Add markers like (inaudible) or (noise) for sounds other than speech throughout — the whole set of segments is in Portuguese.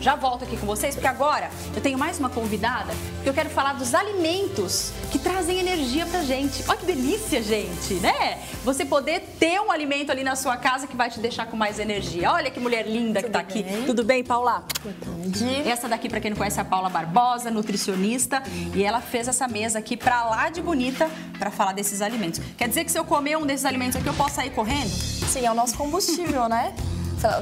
Já volto aqui com vocês, porque agora eu tenho mais uma convidada que eu quero falar dos alimentos que trazem energia pra gente. Olha que delícia, gente, né? Você poder ter um alimento ali na sua casa que vai te deixar com mais energia. Olha que mulher linda Tudo que tá bem? aqui. Tudo bem, Paula? Boa tarde. Essa daqui, para quem não conhece, é a Paula Barbosa, nutricionista, e ela fez essa mesa aqui pra lá de bonita para falar desses alimentos. Quer dizer que se eu comer um desses alimentos aqui, eu posso sair correndo? Sim, é o nosso combustível, né?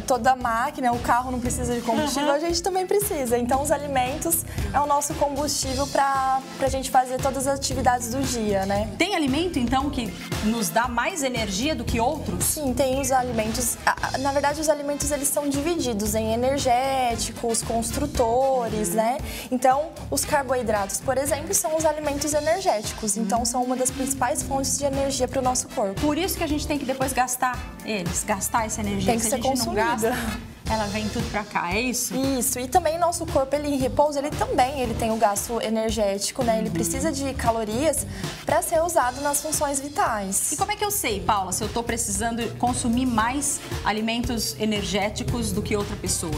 Toda máquina, o carro não precisa de combustível, uhum. a gente também precisa. Então, os alimentos é o nosso combustível para a gente fazer todas as atividades do dia, né? Tem alimento, então, que nos dá mais energia do que outros? Sim, tem os alimentos. Na verdade, os alimentos eles são divididos em energéticos, construtores, uhum. né? Então, os carboidratos, por exemplo, são os alimentos energéticos. Então, uhum. são uma das principais fontes de energia para o nosso corpo. Por isso que a gente tem que depois gastar eles, gastar essa energia. Tem que ser consumida. (laughs) ela vem tudo para cá, é isso? Isso, e também nosso corpo, ele em repouso, ele também ele tem o gasto energético, né? Ele precisa de calorias para ser usado nas funções vitais. E como é que eu sei, Paula, se eu estou precisando consumir mais alimentos energéticos do que outra pessoa?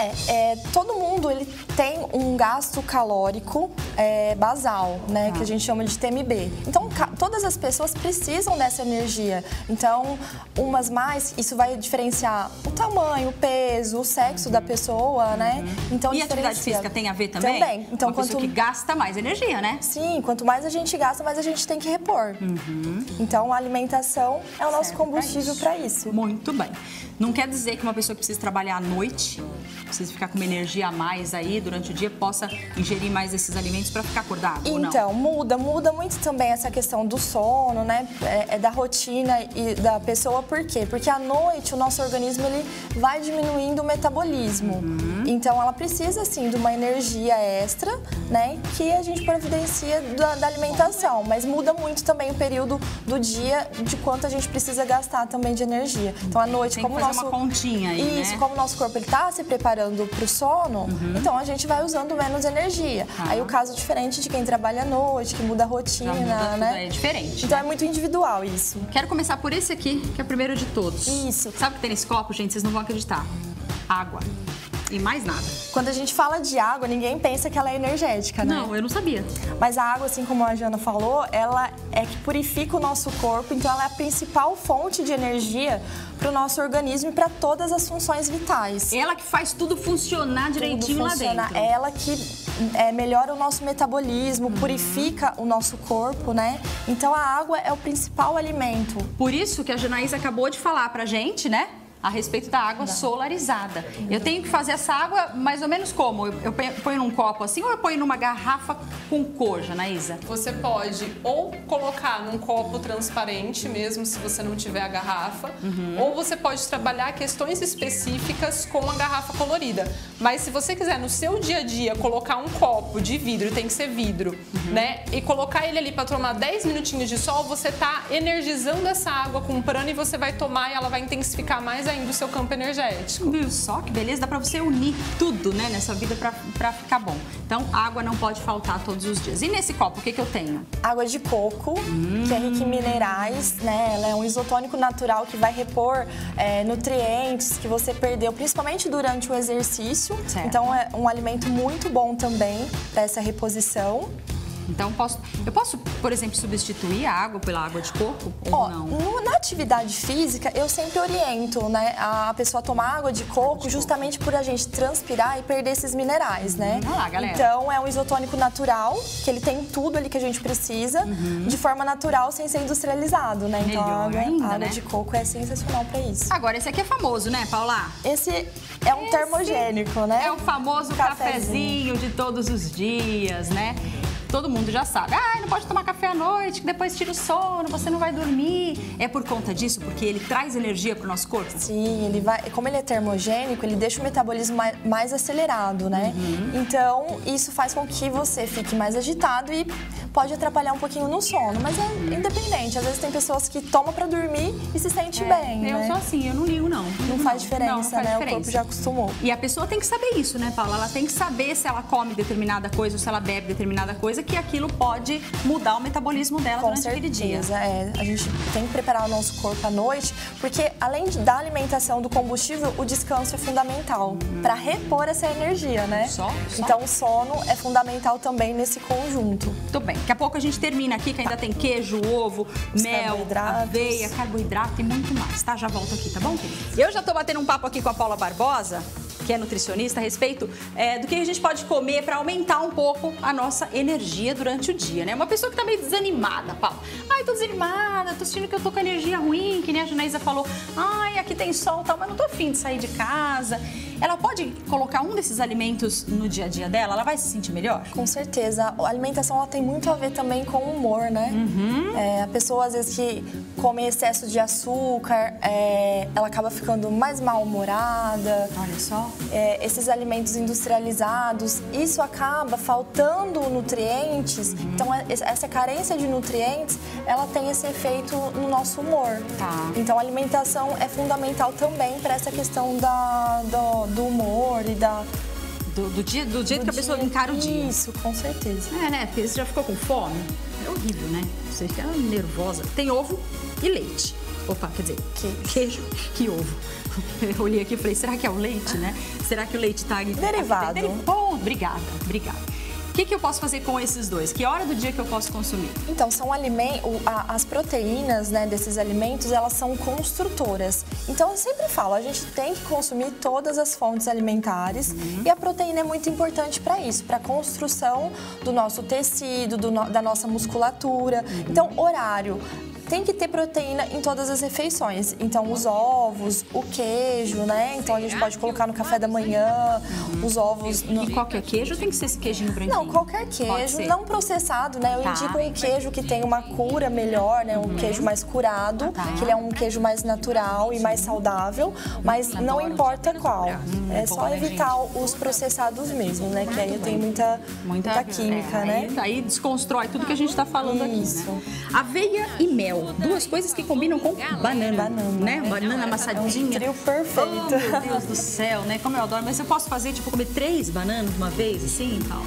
É, é, todo mundo ele tem um gasto calórico é, basal, né, ah. que a gente chama de TMB. Então, todas as pessoas precisam dessa energia. Então, umas mais, isso vai diferenciar o tamanho, o peso, o sexo uhum. da pessoa, né? Uhum. Então, e a atividade física tem a ver também? Também. Então, Uma quanto que gasta mais energia, né? Sim, quanto mais a gente gasta, mais a gente tem que repor. Uhum. Então, a alimentação é o nosso combustível para isso. isso. Muito bem. Não quer dizer que uma pessoa que precisa trabalhar à noite, precisa ficar com uma energia a mais aí durante o dia, possa ingerir mais esses alimentos para ficar acordado Então, muda, muda muito também essa questão do sono, né? É, é, da rotina e da pessoa, por quê? Porque à noite o nosso organismo ele vai diminuindo o metabolismo. Uhum. Então, ela precisa, assim, de uma energia extra, né? Que a gente providencia da, da alimentação. Mas muda muito também o período do dia de quanto a gente precisa gastar também de energia. Então, à noite, Tem como o nosso... uma continha aí, Isso, né? como o nosso corpo está se preparando para o sono, uhum. então a gente vai usando menos energia. Ah. Aí o caso é diferente de quem trabalha à noite, que muda a rotina, muda né? É diferente. Então né? é muito individual isso. Quero começar por esse aqui, que é o primeiro de todos. Isso. Sabe o que tem nesse copo, gente? Vocês não vão acreditar. Água. E mais nada. Quando a gente fala de água, ninguém pensa que ela é energética, né? Não, eu não sabia. Mas a água, assim como a Jana falou, ela é que purifica o nosso corpo, então ela é a principal fonte de energia para o nosso organismo e para todas as funções vitais. Ela que faz tudo funcionar direitinho tudo funciona. lá dentro. Ela que é, melhora o nosso metabolismo, uhum. purifica o nosso corpo, né? Então a água é o principal alimento. Por isso que a Janaísa acabou de falar pra gente, né? A respeito da água solarizada. Eu tenho que fazer essa água mais ou menos como? Eu ponho num copo assim ou eu ponho numa garrafa com cor, Janaísa? Você pode ou colocar num copo transparente, mesmo se você não tiver a garrafa, uhum. ou você pode trabalhar questões específicas com a garrafa colorida. Mas se você quiser no seu dia a dia colocar um copo de vidro, tem que ser vidro, uhum. né? E colocar ele ali para tomar 10 minutinhos de sol, você tá energizando essa água com prano e você vai tomar e ela vai intensificar mais ainda o seu campo energético. Viu só que beleza? Dá pra você unir tudo, né, nessa vida pra, pra ficar bom. Então, água não pode faltar todos os dias. E nesse copo, o que que eu tenho? Água de coco, hum. que é rica em minerais, né? Ela é um isotônico natural que vai repor é, nutrientes que você perdeu, principalmente durante o exercício. Certo. Então, é um alimento muito bom também para essa reposição. Então, posso, eu posso, por exemplo, substituir a água pela água de coco ou Ó, não? No, na atividade física, eu sempre oriento né, a pessoa a tomar água de coco de justamente coco. por a gente transpirar e perder esses minerais, né? Olha lá, galera. Então, é um isotônico natural, que ele tem tudo ali que a gente precisa, uhum. de forma natural, sem ser industrializado, né? Então, Melhor a água, ainda, a água né? de coco é sensacional para isso. Agora, esse aqui é famoso, né, Paula? Esse é um esse termogênico, né? É o famoso cafezinho. cafezinho de todos os dias, né? Todo mundo já sabe. Ah, não pode tomar café à noite, que depois tira o sono, você não vai dormir. É por conta disso, porque ele traz energia para o nosso corpo? Sim, ele vai. Como ele é termogênico, ele deixa o metabolismo mais, mais acelerado, né? Uhum. Então, isso faz com que você fique mais agitado e pode atrapalhar um pouquinho no sono, mas é independente. Às vezes tem pessoas que tomam para dormir e se sente É, bem, eu né? sou assim, eu não ligo não. Não faz diferença, Não, não faz né? diferença. O corpo já acostumou. E a pessoa tem que saber isso, né, Paula? Ela tem que saber se ela come determinada coisa ou se ela bebe determinada coisa, que aquilo pode mudar o metabolismo dela Com durante aquele dia. certeza, é. A gente tem que preparar o nosso corpo à noite, porque além da alimentação do combustível, o descanso é fundamental para repor essa energia, né? Só? Só? Então o sono é fundamental também nesse conjunto. Muito bem. Daqui a pouco a gente termina aqui, que ainda tem queijo, ovo, Os mel, aveia, carboidrato e muito mais, tá? Já volto aqui, tá bom? Eu já tô batendo um papo aqui com a Paula Barbosa, que é nutricionista, a respeito é, do que a gente pode comer para aumentar um pouco a nossa energia durante o dia, né? Uma pessoa que tá meio desanimada, Paula. Ai, tô desanimada, tô sentindo que eu tô com energia ruim, que nem a Janaísa falou. Ai, aqui tem sol e tal, mas não tô afim de sair de casa. Ela pode colocar um desses alimentos no dia a dia dela? Ela vai se sentir melhor? Com certeza. A alimentação ela tem muito a ver também com o humor, né? Uhum. É, a pessoa, às vezes, que come excesso de açúcar, é, ela acaba ficando mais mal-humorada. Olha só. É, esses alimentos industrializados, isso acaba faltando nutrientes. Uhum. Então, é- essa carência de nutrientes, ela tem esse efeito no nosso humor. Tá. Então, a alimentação é fundamental também para essa questão da, do, do humor e da... Do, do dia, do jeito que a pessoa dia. encara o dia. Isso, com certeza. É, né? Porque você já ficou com fome? É horrível, né? Você fica nervosa. Tem ovo e leite. Opa, quer dizer, Queijo. queijo que ovo. (laughs) Eu olhei aqui e falei, será que é o leite, né? Será que o leite tá... Derivado. Deri- Oh, obrigada, obrigada. O que, que eu posso fazer com esses dois? Que hora do dia que eu posso consumir? Então, são alimentos, as proteínas né, desses alimentos, elas são construtoras. Então, eu sempre falo, a gente tem que consumir todas as fontes alimentares e a proteína é muito importante para isso, para a construção do nosso tecido, do no- da nossa musculatura. Então, horário. Tem que ter proteína em todas as refeições. Então, os ovos, o queijo, né? Então, a gente pode colocar no café da manhã, os ovos... No... E qualquer queijo tem que ser esse queijinho branquinho? Não, qualquer queijo, não processado, né? Eu Tá. indico um queijo que tem uma cura melhor, né? Um queijo mais curado, Tá. que ele é um queijo mais natural e mais saudável, mas não importa qual. Hum, é bom, só né, evitar os processados mesmo, né? Que aí tem muita, muita, química, é, né? Aí, aí desconstrói tudo que a gente está falando Isso. aqui, né? Aveia e mel, duas coisas que combinam com banana, Banana. né? Banana amassadinha. É um trio perfeito. Oh, meu Deus do céu, né? Como eu adoro. Mas eu posso fazer, tipo, comer três bananas de uma vez, assim, então?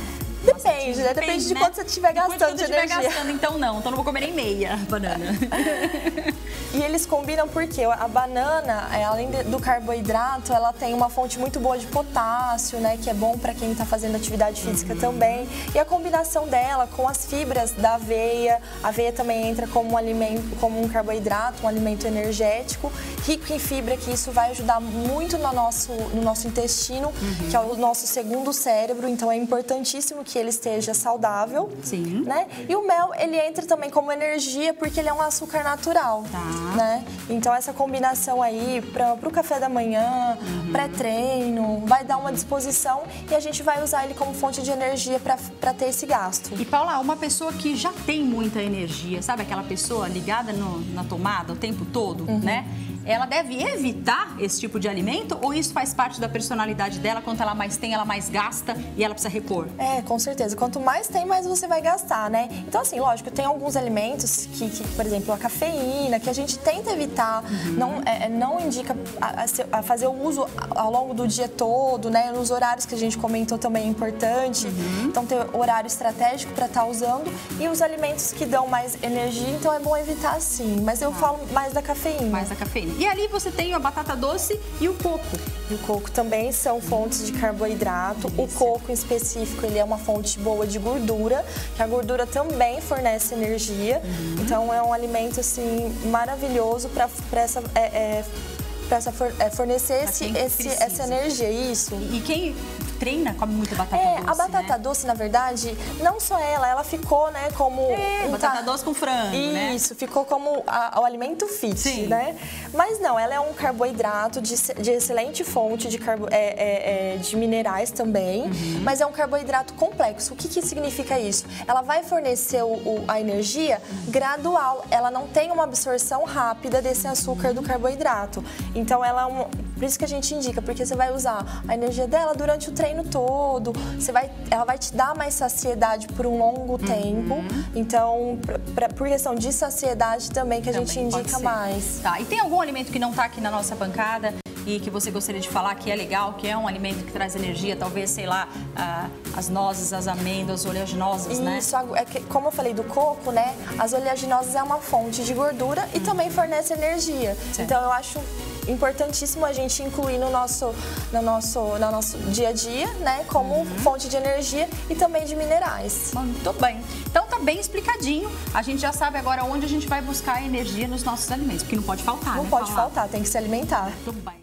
Depende, né? Depende de quanto você estiver de gastando de estiver energia. gastando, então não. Então não vou comer nem meia banana. (laughs) E eles combinam porque a banana, é, além de- do carboidrato, ela tem uma fonte muito boa de potássio, né? Que é bom para quem está fazendo atividade física também. E a combinação dela com as fibras da aveia, a aveia também entra como um alimento, como um carboidrato, um alimento energético, rico em fibra, que isso vai ajudar muito no nosso, no nosso intestino, que é o nosso segundo cérebro. Então é importantíssimo que ele esteja saudável. Sim. Né? E o mel, ele entra também como energia porque ele é um açúcar natural, Tá. né? Então essa combinação aí para o café da manhã, Uhum. pré-treino, vai dar uma disposição e a gente vai usar ele como fonte de energia para ter esse gasto. E Paula, uma pessoa que já tem muita energia, sabe aquela pessoa ligada no- na tomada o tempo todo, Uhum. né? Ela deve evitar esse tipo de alimento ou isso faz parte da personalidade dela? Quanto ela mais tem, ela mais gasta e ela precisa repor? É, com certeza. Quanto mais tem, mais você vai gastar, né? Então, assim, lógico, tem alguns alimentos que, que, por exemplo, a cafeína, que a gente tenta evitar, não, é, é, não indica a, a fazer o uso ao longo do dia todo, né? Nos horários que a gente comentou também é importante. Então, ter horário estratégico para estar usando. E os alimentos que dão mais energia, então é bom evitar sim. Mas eu falo mais da cafeína. Mais da cafeína. E ali você tem a batata doce e o coco. E o coco também são fontes de carboidrato. O coco em específico, ele é uma fonte boa de gordura, que a gordura também fornece energia. Então é um alimento assim maravilhoso para essa é, é, for- é, fornecer esse, esse- essa energia, isso. E quem treina come muito batata É, doce, a batata né? doce, na verdade, não só ela, ela ficou, né, como É, um batata ta- doce com frango, né? Isso, ficou como a- o alimento fit, Sim. né? Mas não, ela é um carboidrato de, de excelente fonte de, carbo, é, é, é, de minerais também, Uhum. mas é um carboidrato complexo. O que, que significa isso? Ela vai fornecer o- o- a energia gradual, ela não tem uma absorção rápida desse açúcar do carboidrato. Então, ela é um, por isso que a gente indica, porque você vai usar a energia dela durante o treino treino todo, você vai, ela vai te dar mais saciedade por um longo tempo. Uhum. Então, pra, pra- por questão de saciedade também que a gente Também pode indica mais. Tá, e tem algum alimento que não está aqui na nossa bancada e que você gostaria de falar que é legal, que é um alimento que traz energia, talvez, sei lá, ah, as nozes, as amêndoas, oleaginosas, né? Isso, é que, como eu falei do coco, né? As oleaginosas é uma fonte de gordura e também fornece energia. Certo. Então eu acho importantíssimo a gente incluir no nosso, no nosso, no nosso dia a dia, né? Como Uhum. fonte de energia e também de minerais. Muito bem. Então tá bem explicadinho. A gente já sabe agora onde a gente vai buscar energia nos nossos alimentos, porque não pode faltar, Não né, pode Paula? faltar, tem que se alimentar. Muito bem.